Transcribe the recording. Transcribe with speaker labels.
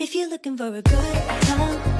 Speaker 1: If you're looking for a good time,